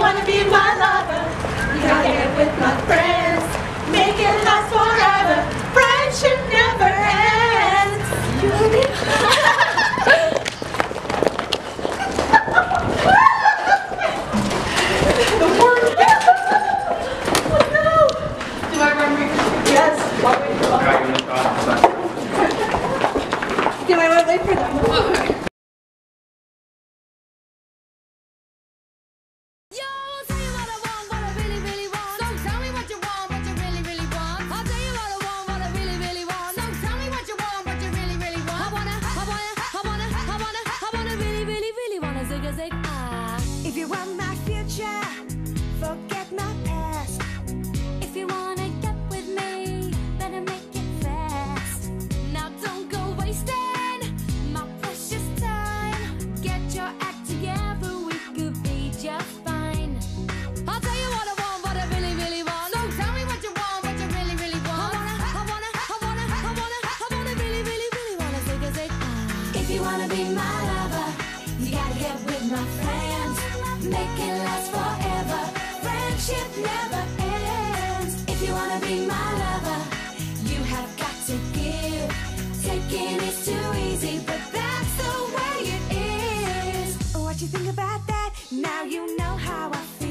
wanna be my lover. You gotta get with my friends. Make it last forever. Friendship never ends. the word. oh no. Do I remember? Yes. Wait, wait, wait. Do I want to for them? you want my future, forget my past. If you wanna get with me, better make it fast. Now don't go wasting my precious time. Get your act together, we could be just fine. I'll tell you what I want, what I really, really want. So tell me what you want, what you really, really want. I wanna, I wanna, I wanna, I wanna, I wanna really, really, really wanna take a. If you wanna be my lover, you gotta get with my plans. Make it last forever. Friendship never ends. If you wanna be my lover, you have got to give. Taking is too easy, but that's the way it is. What you think about that? Now you know how I feel.